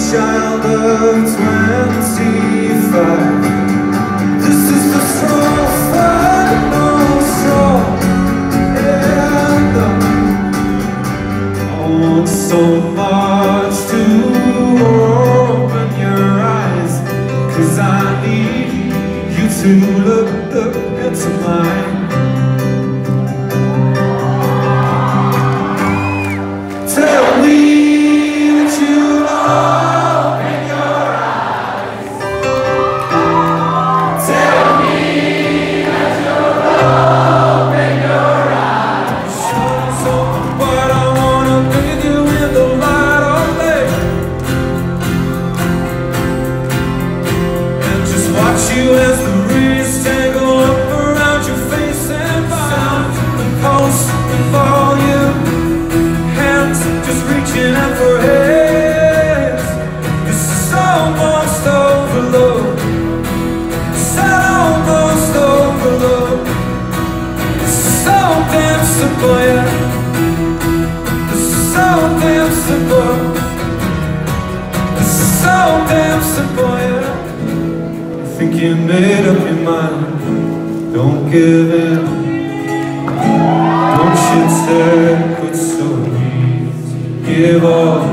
child of 25 This is the final song And I want so much to open your eyes Cause I need you to look, look into mine. Собою. I think you made up your mind, don't give in. Don't you take what's so easy, give up.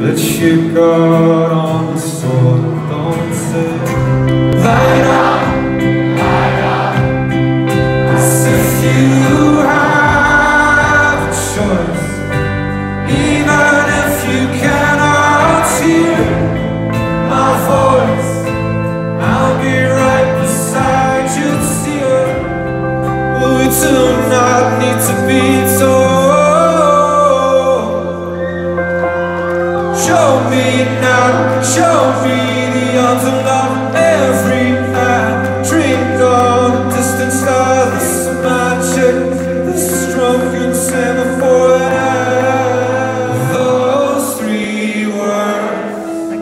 Let you go Show me now, show me the love. Every night, distant This this drunken Those three words.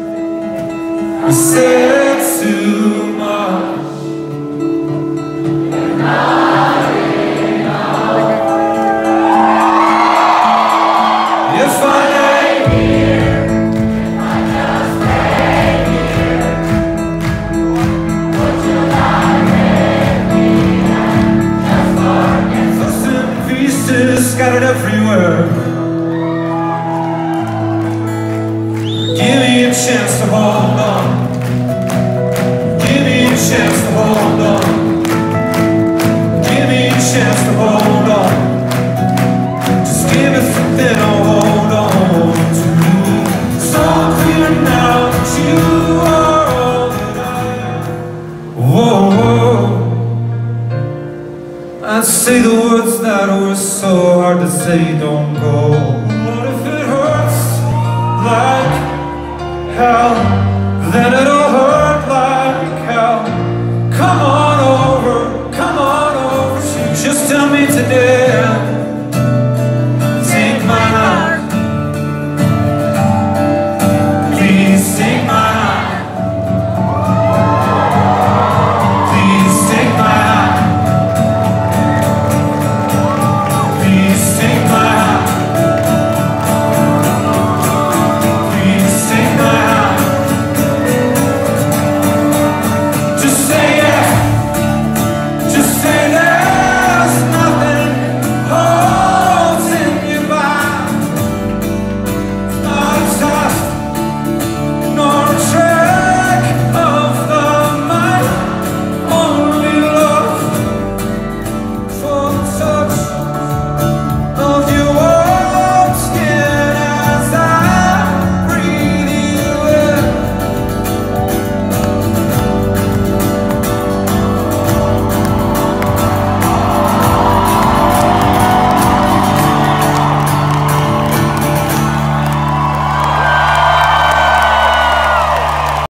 I say the words that were so hard to say Don't go. What if it hurts like hell? Then it'll hurt like hell. Come on over, come on over. Just tell me today.